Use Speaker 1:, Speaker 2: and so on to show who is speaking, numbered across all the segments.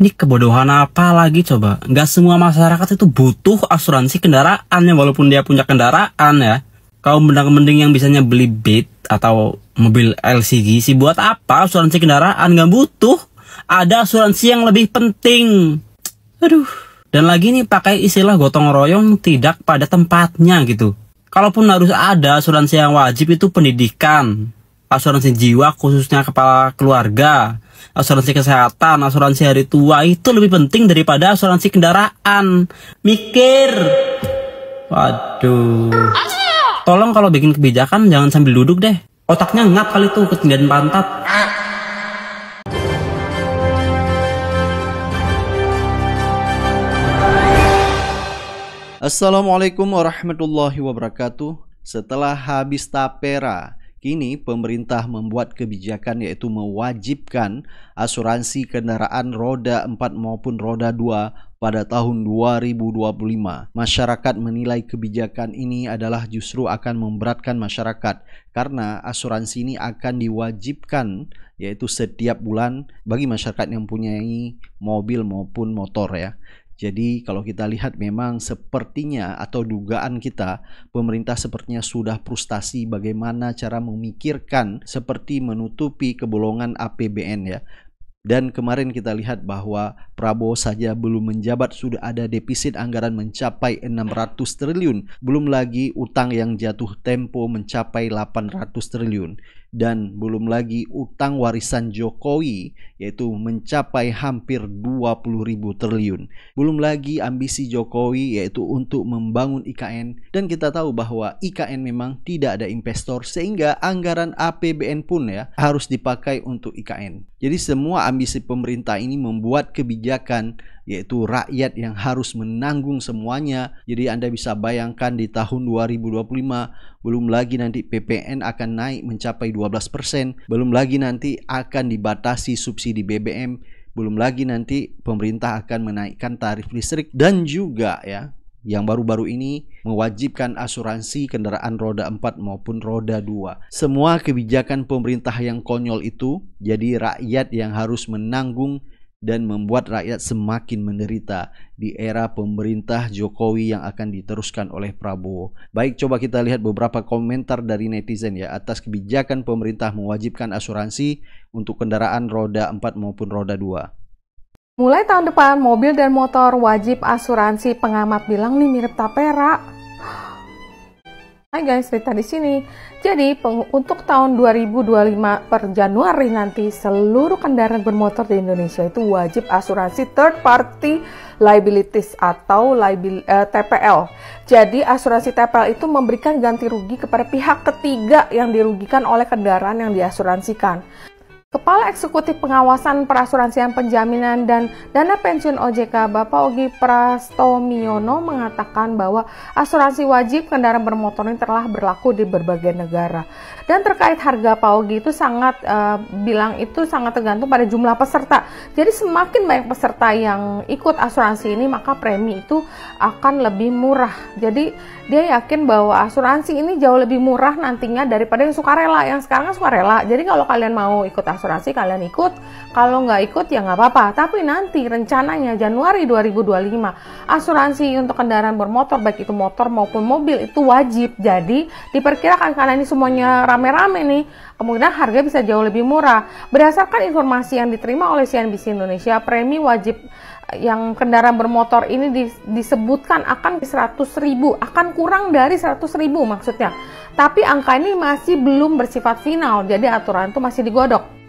Speaker 1: Ini kebodohan apa lagi coba? Nggak semua masyarakat itu butuh asuransi kendaraan ya walaupun dia punya kendaraan ya. Kau mending yang bisanya beli Beat atau mobil LCG sih buat apa asuransi kendaraan? Nggak butuh. Ada asuransi yang lebih penting. Aduh. Dan lagi nih pakai istilah gotong royong tidak pada tempatnya gitu. Kalaupun harus ada asuransi yang wajib itu pendidikan, asuransi jiwa khususnya kepala keluarga, asuransi kesehatan, asuransi hari tua itu lebih penting daripada asuransi kendaraan. Mikir. Waduh. Tolong kalau bikin kebijakan jangan sambil duduk deh. Otaknya ngap kali tuh ketinggian pantat.
Speaker 2: Assalamualaikum warahmatullahi wabarakatuh. Setelah habis tapera, Kini pemerintah membuat kebijakan yaitu mewajibkan asuransi kendaraan roda 4 maupun roda 2 pada tahun 2025. Masyarakat menilai kebijakan ini adalah justru akan memberatkan masyarakat karena asuransi ini akan diwajibkan yaitu setiap bulan bagi masyarakat yang mempunyai mobil maupun motor ya. Jadi kalau kita lihat memang sepertinya atau dugaan kita pemerintah sepertinya sudah frustasi bagaimana cara memikirkan seperti menutupi kebolongan APBN ya. Dan kemarin kita lihat bahwa Prabowo saja belum menjabat sudah ada defisit anggaran mencapai 600 triliun. Belum lagi utang yang jatuh tempo mencapai 800 triliun dan belum lagi utang warisan Jokowi yaitu mencapai hampir 20 ribu triliun. Belum lagi ambisi Jokowi yaitu untuk membangun IKN dan kita tahu bahwa IKN memang tidak ada investor sehingga anggaran APBN pun ya harus dipakai untuk IKN. Jadi semua ambisi pemerintah ini membuat kebijakan yaitu rakyat yang harus menanggung semuanya. Jadi Anda bisa bayangkan di tahun 2025 belum lagi nanti PPN akan naik mencapai 12%, belum lagi nanti akan dibatasi subsidi BBM, belum lagi nanti pemerintah akan menaikkan tarif listrik dan juga ya yang baru-baru ini mewajibkan asuransi kendaraan roda 4 maupun roda 2. Semua kebijakan pemerintah yang konyol itu jadi rakyat yang harus menanggung dan membuat rakyat semakin menderita di era pemerintah Jokowi yang akan diteruskan oleh Prabowo. Baik, coba kita lihat beberapa komentar dari netizen ya atas kebijakan pemerintah mewajibkan asuransi untuk kendaraan roda 4 maupun roda 2.
Speaker 3: Mulai tahun depan, mobil dan motor wajib asuransi. Pengamat bilang nih mirip tapera. Hai guys, Rita di sini. Jadi, untuk tahun 2025 per Januari nanti seluruh kendaraan bermotor di Indonesia itu wajib asuransi third party liabilities atau liabil, eh, TPL. Jadi, asuransi TPL itu memberikan ganti rugi kepada pihak ketiga yang dirugikan oleh kendaraan yang diasuransikan. Kepala Eksekutif Pengawasan Perasuransian Penjaminan dan Dana Pensiun OJK Bapak Ogi Prastomiono mengatakan bahwa asuransi wajib kendaraan bermotor ini telah berlaku di berbagai negara. Dan terkait harga Pak Ogi itu sangat uh, bilang itu sangat tergantung pada jumlah peserta. Jadi semakin banyak peserta yang ikut asuransi ini maka premi itu akan lebih murah. Jadi dia yakin bahwa asuransi ini jauh lebih murah nantinya daripada yang sukarela. Yang sekarang kan sukarela. Jadi kalau kalian mau ikut asuransi kalian ikut. Kalau nggak ikut ya nggak apa-apa. Tapi nanti rencananya Januari 2025 asuransi untuk kendaraan bermotor baik itu motor maupun mobil itu wajib. Jadi diperkirakan karena ini semuanya rame-rame nih kemungkinan harga bisa jauh lebih murah. Berdasarkan informasi yang diterima oleh CNBC Indonesia premi wajib yang kendaraan bermotor ini disebutkan akan 100 ribu akan kurang dari 100 ribu maksudnya. Tapi angka ini masih belum bersifat final jadi aturan itu masih digodok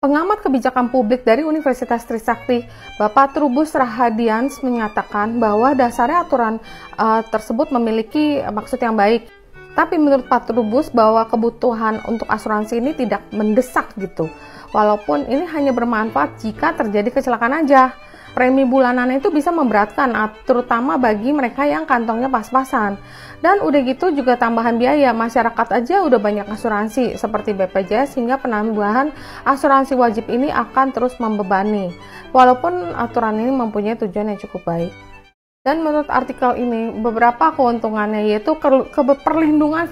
Speaker 3: Pengamat kebijakan publik dari Universitas Trisakti, Bapak Trubus Rahadians menyatakan bahwa dasarnya aturan uh, tersebut memiliki maksud yang baik. Tapi menurut Pak Trubus bahwa kebutuhan untuk asuransi ini tidak mendesak gitu. Walaupun ini hanya bermanfaat jika terjadi kecelakaan aja premi bulanan itu bisa memberatkan terutama bagi mereka yang kantongnya pas-pasan. Dan udah gitu juga tambahan biaya, masyarakat aja udah banyak asuransi seperti BPJS sehingga penambahan asuransi wajib ini akan terus membebani. Walaupun aturan ini mempunyai tujuan yang cukup baik. Dan menurut artikel ini, beberapa keuntungannya yaitu ke,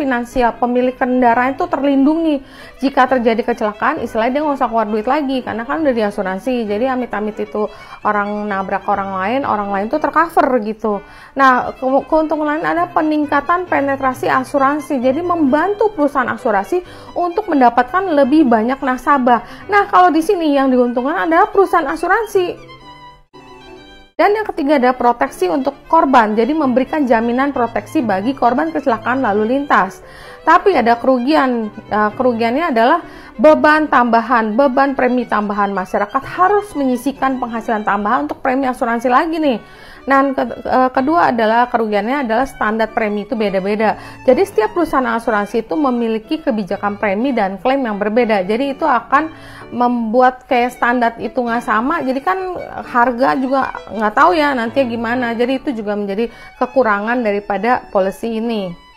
Speaker 3: finansial pemilik kendaraan itu terlindungi jika terjadi kecelakaan, istilahnya dia nggak usah keluar duit lagi karena kan udah di asuransi. Jadi amit-amit itu orang nabrak orang lain, orang lain tuh tercover gitu. Nah, ke, keuntungan lain ada peningkatan penetrasi asuransi. Jadi membantu perusahaan asuransi untuk mendapatkan lebih banyak nasabah. Nah, kalau di sini yang diuntungkan adalah perusahaan asuransi dan yang ketiga ada proteksi untuk korban, jadi memberikan jaminan proteksi bagi korban kecelakaan lalu lintas. Tapi ada kerugian, uh, kerugiannya adalah beban tambahan, beban premi tambahan masyarakat harus menyisikan penghasilan tambahan untuk premi asuransi lagi nih. Dan ke, uh, kedua adalah kerugiannya adalah standar premi itu beda-beda. Jadi setiap perusahaan asuransi itu memiliki kebijakan premi dan klaim yang berbeda. Jadi itu akan membuat kayak standar itu nggak sama. Jadi kan harga juga nggak tahu ya nanti gimana. Jadi itu juga menjadi kekurangan daripada polisi ini.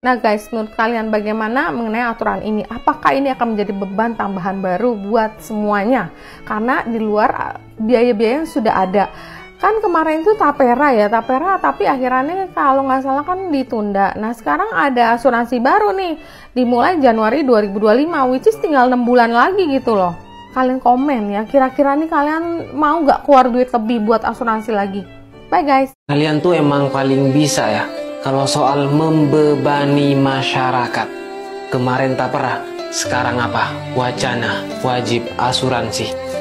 Speaker 3: Nah guys menurut kalian bagaimana mengenai aturan ini? Apakah ini akan menjadi beban tambahan baru buat semuanya? Karena di luar ah, biaya-biaya yang sudah ada kan kemarin itu tapera ya tapera tapi akhirnya kalau nggak salah kan ditunda. Nah sekarang ada asuransi baru nih dimulai Januari 2025 which is tinggal 6 bulan lagi gitu loh. Kalian komen ya kira-kira nih kalian mau nggak keluar duit lebih buat asuransi lagi? Bye guys.
Speaker 1: Kalian tuh emang paling bisa ya kalau soal membebani masyarakat. Kemarin tapera sekarang apa? Wacana wajib asuransi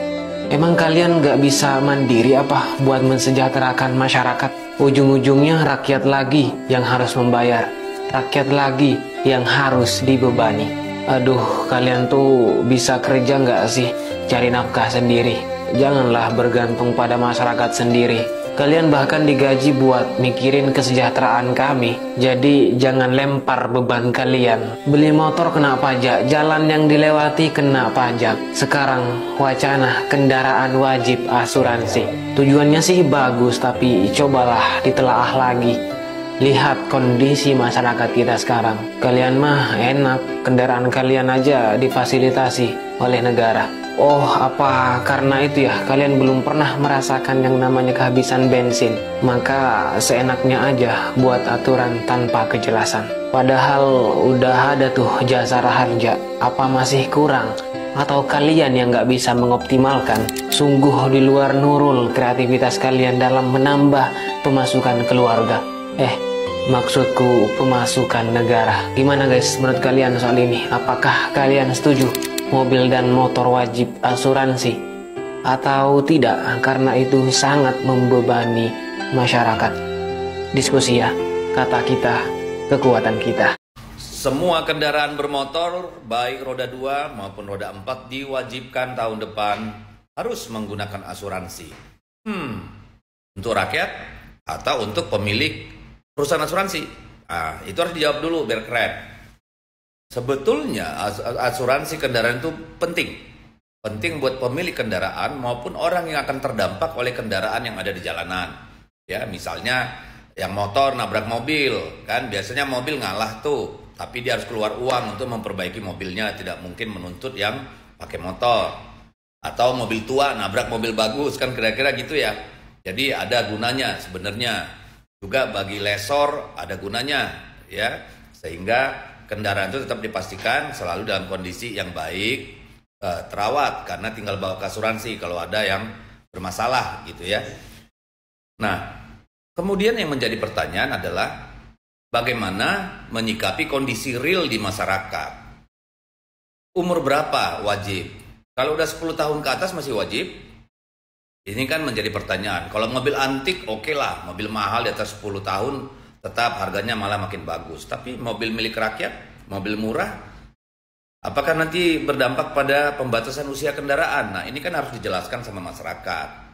Speaker 1: Emang kalian gak bisa mandiri apa buat mensejahterakan masyarakat? Ujung-ujungnya rakyat lagi yang harus membayar. Rakyat lagi yang harus dibebani. Aduh, kalian tuh bisa kerja gak sih? Cari nafkah sendiri. Janganlah bergantung pada masyarakat sendiri. Kalian bahkan digaji buat mikirin kesejahteraan kami. Jadi jangan lempar beban kalian. Beli motor kena pajak, jalan yang dilewati kena pajak. Sekarang wacana kendaraan wajib asuransi. Tujuannya sih bagus tapi cobalah ditelaah lagi. Lihat kondisi masyarakat kita sekarang. Kalian mah enak, kendaraan kalian aja difasilitasi oleh negara. Oh, apa karena itu ya kalian belum pernah merasakan yang namanya kehabisan bensin? Maka seenaknya aja buat aturan tanpa kejelasan. Padahal udah ada tuh jasa raharja, apa masih kurang? Atau kalian yang nggak bisa mengoptimalkan? Sungguh di luar nurul kreativitas kalian dalam menambah pemasukan keluarga. Eh, maksudku pemasukan negara. Gimana guys menurut kalian soal ini? Apakah kalian setuju? Mobil dan motor wajib asuransi atau tidak karena itu sangat membebani masyarakat. Diskusi ya, kata kita, kekuatan kita.
Speaker 4: Semua kendaraan bermotor, baik roda 2 maupun roda 4 diwajibkan tahun depan harus menggunakan asuransi. Hmm, untuk rakyat atau untuk pemilik perusahaan asuransi? Ah, itu harus dijawab dulu biar keren. Sebetulnya asuransi kendaraan itu penting. Penting buat pemilik kendaraan maupun orang yang akan terdampak oleh kendaraan yang ada di jalanan. Ya, misalnya yang motor nabrak mobil, kan biasanya mobil ngalah tuh, tapi dia harus keluar uang untuk memperbaiki mobilnya, tidak mungkin menuntut yang pakai motor. Atau mobil tua nabrak mobil bagus, kan kira-kira gitu ya. Jadi ada gunanya sebenarnya. Juga bagi lesor ada gunanya, ya. Sehingga kendaraan itu tetap dipastikan selalu dalam kondisi yang baik, uh, terawat karena tinggal bawa ke asuransi kalau ada yang bermasalah gitu ya. Nah, kemudian yang menjadi pertanyaan adalah bagaimana menyikapi kondisi real di masyarakat. Umur berapa wajib? Kalau udah 10 tahun ke atas masih wajib? Ini kan menjadi pertanyaan. Kalau mobil antik oke okay lah, mobil mahal di atas 10 tahun tetap harganya malah makin bagus. Tapi mobil milik rakyat, mobil murah, apakah nanti berdampak pada pembatasan usia kendaraan? Nah ini kan harus dijelaskan sama masyarakat.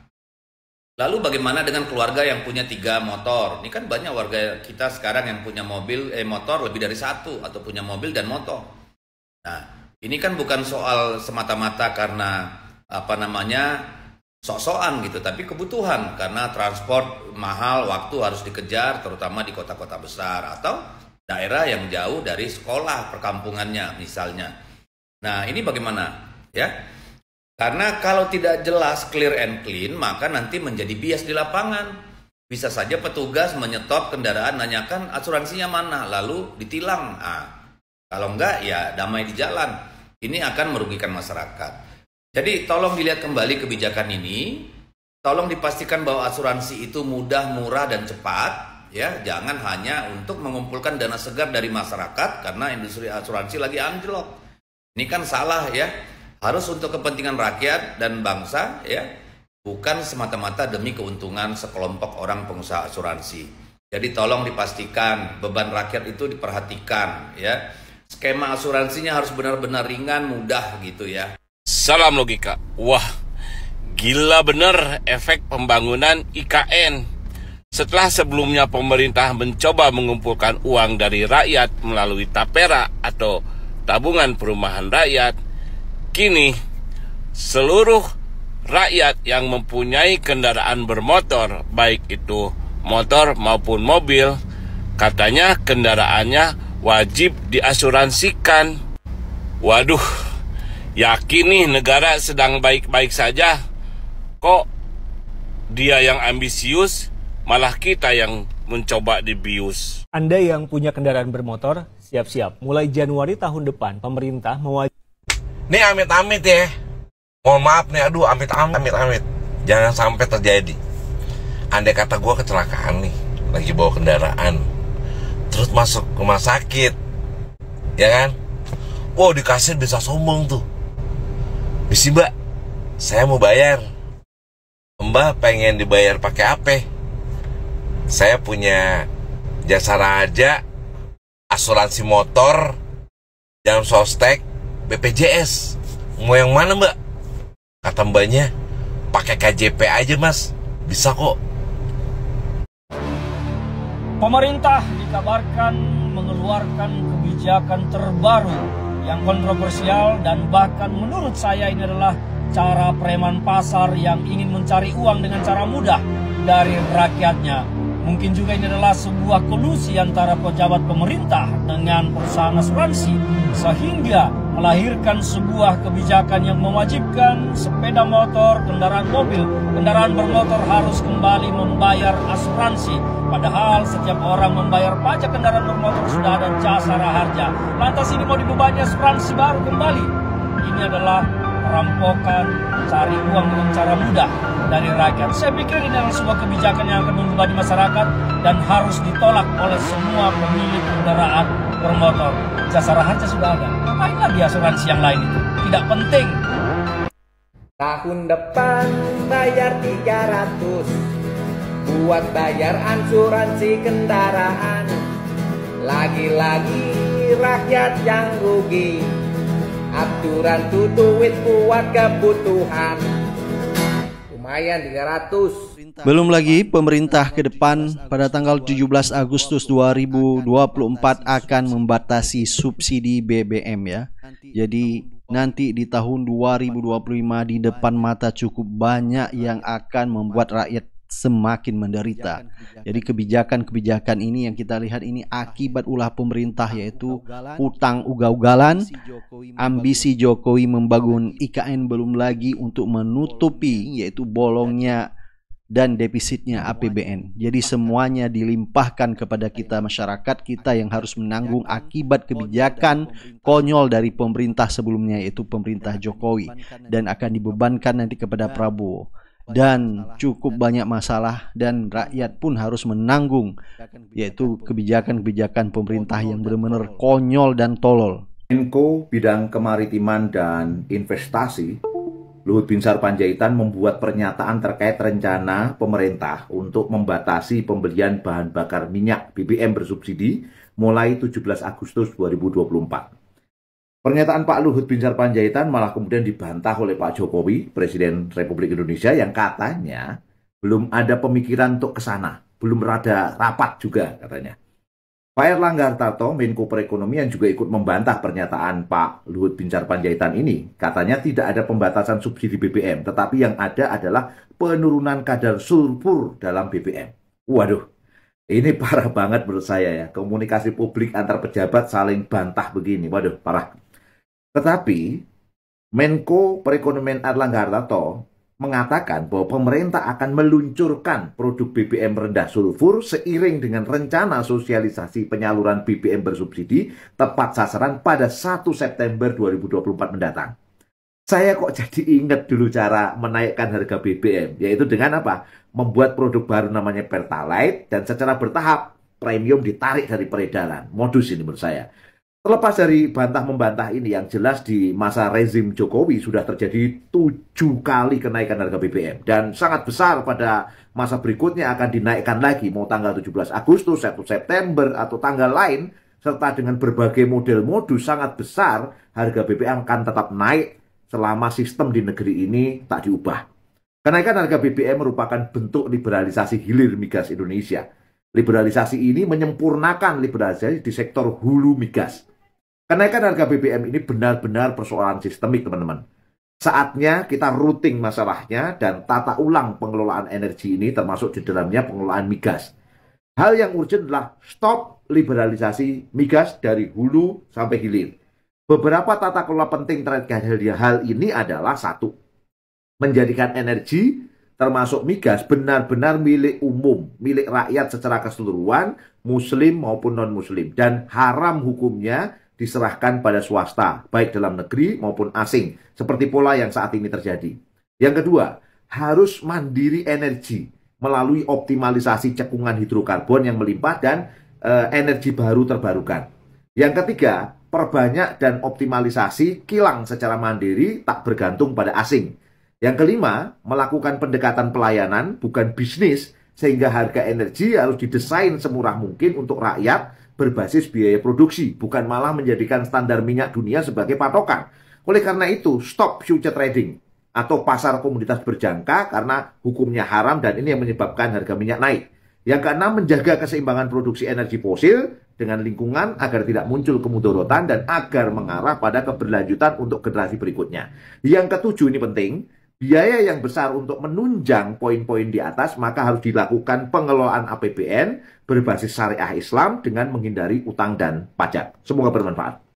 Speaker 4: Lalu bagaimana dengan keluarga yang punya tiga motor? Ini kan banyak warga kita sekarang yang punya mobil, eh motor lebih dari satu atau punya mobil dan motor. Nah ini kan bukan soal semata-mata karena apa namanya sok-sokan gitu, tapi kebutuhan karena transport mahal, waktu harus dikejar, terutama di kota-kota besar atau daerah yang jauh dari sekolah perkampungannya misalnya. Nah ini bagaimana ya? Karena kalau tidak jelas clear and clean maka nanti menjadi bias di lapangan. Bisa saja petugas menyetop kendaraan, nanyakan asuransinya mana, lalu ditilang. Ah, kalau enggak ya damai di jalan. Ini akan merugikan masyarakat. Jadi tolong dilihat kembali kebijakan ini. Tolong dipastikan bahwa asuransi itu mudah, murah, dan cepat. Ya, jangan hanya untuk mengumpulkan dana segar dari masyarakat karena industri asuransi lagi anjlok. Ini kan salah ya. Harus untuk kepentingan rakyat dan bangsa ya bukan semata-mata demi keuntungan sekelompok orang pengusaha asuransi. Jadi tolong dipastikan beban rakyat itu diperhatikan ya. Skema asuransinya harus benar-benar ringan, mudah gitu ya.
Speaker 5: Salam logika. Wah, gila bener efek pembangunan IKN. Setelah sebelumnya pemerintah mencoba mengumpulkan uang dari rakyat melalui tapera atau tabungan perumahan rakyat, kini seluruh rakyat yang mempunyai kendaraan bermotor, baik itu motor maupun mobil, katanya kendaraannya wajib diasuransikan. Waduh, yakin nih negara sedang baik-baik saja. Kok dia yang ambisius, malah kita yang mencoba dibius.
Speaker 6: Anda yang punya kendaraan bermotor, siap-siap. Mulai Januari tahun depan, pemerintah mewajibkan
Speaker 5: Nih amit-amit ya, mohon maaf nih aduh amit amit amit amit jangan sampai terjadi. Andai kata gue kecelakaan nih lagi bawa kendaraan. Terus masuk rumah sakit. Ya kan? Wow dikasih bisa sombong tuh misi mbak. Saya mau bayar. Mbak pengen dibayar pakai apa saya punya jasa raja asuransi motor jam sostek BPJS mau yang mana mbak? Kata mbaknya, pakai KJP aja mas, bisa kok.
Speaker 7: Pemerintah dikabarkan mengeluarkan kebijakan terbaru yang kontroversial dan bahkan menurut saya ini adalah cara preman pasar yang ingin mencari uang dengan cara mudah dari rakyatnya. Mungkin juga ini adalah sebuah kolusi antara pejabat pemerintah dengan perusahaan asuransi sehingga melahirkan sebuah kebijakan yang mewajibkan sepeda motor, kendaraan mobil, kendaraan bermotor harus kembali membayar asuransi. Padahal setiap orang membayar pajak kendaraan bermotor sudah ada jasa raharja. Lantas ini mau dibebani asuransi baru kembali. Ini adalah perampokan, cari uang dengan cara mudah dari rakyat. Saya pikir ini adalah sebuah kebijakan yang akan membebani masyarakat dan harus ditolak oleh semua pemilik kendaraan bermotor. Jasa raharja sudah ada. Ngapain lagi asuransi yang lain itu? Tidak penting.
Speaker 8: Tahun depan bayar 300 Buat bayar asuransi kendaraan Lagi-lagi rakyat yang rugi Aturan tuh duit buat kebutuhan Lumayan 300
Speaker 2: Belum lagi pemerintah ke depan pada tanggal 17 Agustus 2024 akan membatasi subsidi BBM ya. Jadi nanti di tahun 2025 di depan mata cukup banyak yang akan membuat rakyat semakin menderita. Jadi kebijakan-kebijakan ini yang kita lihat ini akibat ulah pemerintah yaitu utang ugal-ugalan, ambisi Jokowi membangun IKN belum lagi untuk menutupi yaitu bolongnya dan defisitnya APBN. Jadi semuanya dilimpahkan kepada kita masyarakat kita yang harus menanggung akibat kebijakan konyol dari pemerintah sebelumnya yaitu pemerintah Jokowi. dan akan dibebankan nanti kepada Prabowo dan cukup banyak masalah dan rakyat pun harus menanggung yaitu kebijakan-kebijakan pemerintah yang benar-benar konyol dan tolol.
Speaker 9: Menko Bidang Kemaritiman dan Investasi Luhut Binsar Panjaitan membuat pernyataan terkait rencana pemerintah untuk membatasi pembelian bahan bakar minyak BBM bersubsidi mulai 17 Agustus 2024. Pernyataan Pak Luhut Binsar Panjaitan malah kemudian dibantah oleh Pak Jokowi, Presiden Republik Indonesia yang katanya belum ada pemikiran untuk ke sana, belum ada rapat juga katanya. Pak Erlangga Hartarto, Menko Perekonomian juga ikut membantah pernyataan Pak Luhut Binsar Panjaitan ini. Katanya tidak ada pembatasan subsidi BBM, tetapi yang ada adalah penurunan kadar sulfur dalam BBM. Waduh, ini parah banget menurut saya ya. Komunikasi publik antar pejabat saling bantah begini. Waduh, parah. Tetapi Menko Perekonomian Erlangga Hartarto mengatakan bahwa pemerintah akan meluncurkan produk BBM rendah sulfur seiring dengan rencana sosialisasi penyaluran BBM bersubsidi tepat sasaran pada 1 September 2024 mendatang. Saya kok jadi ingat dulu cara menaikkan harga BBM, yaitu dengan apa? Membuat produk baru namanya Pertalite dan secara bertahap premium ditarik dari peredaran. Modus ini menurut saya. Terlepas dari bantah-membantah ini, yang jelas di masa rezim Jokowi sudah terjadi tujuh kali kenaikan harga BBM. Dan sangat besar pada masa berikutnya akan dinaikkan lagi, mau tanggal 17 Agustus, 1 September, atau tanggal lain, serta dengan berbagai model modus sangat besar, harga BBM akan tetap naik selama sistem di negeri ini tak diubah. Kenaikan harga BBM merupakan bentuk liberalisasi hilir migas Indonesia. Liberalisasi ini menyempurnakan liberalisasi di sektor hulu migas Kenaikan harga BBM ini benar-benar persoalan sistemik, teman-teman. Saatnya kita routing masalahnya dan tata ulang pengelolaan energi ini termasuk di dalamnya pengelolaan migas. Hal yang urgent adalah stop liberalisasi migas dari hulu sampai hilir. Beberapa tata kelola penting terkait hal ini adalah satu, menjadikan energi termasuk migas benar-benar milik umum, milik rakyat secara keseluruhan, muslim maupun non-muslim. Dan haram hukumnya diserahkan pada swasta, baik dalam negeri maupun asing, seperti pola yang saat ini terjadi. Yang kedua, harus mandiri energi melalui optimalisasi cekungan hidrokarbon yang melimpah dan e, energi baru terbarukan. Yang ketiga, perbanyak dan optimalisasi kilang secara mandiri tak bergantung pada asing. Yang kelima, melakukan pendekatan pelayanan bukan bisnis sehingga harga energi harus didesain semurah mungkin untuk rakyat berbasis biaya produksi, bukan malah menjadikan standar minyak dunia sebagai patokan. Oleh karena itu, stop future trading atau pasar komoditas berjangka karena hukumnya haram dan ini yang menyebabkan harga minyak naik. Yang keenam, menjaga keseimbangan produksi energi fosil dengan lingkungan agar tidak muncul kemudorotan dan agar mengarah pada keberlanjutan untuk generasi berikutnya. Yang ketujuh ini penting, biaya yang besar untuk menunjang poin-poin di atas, maka harus dilakukan pengelolaan APBN berbasis syariah Islam dengan menghindari utang dan pajak. Semoga bermanfaat.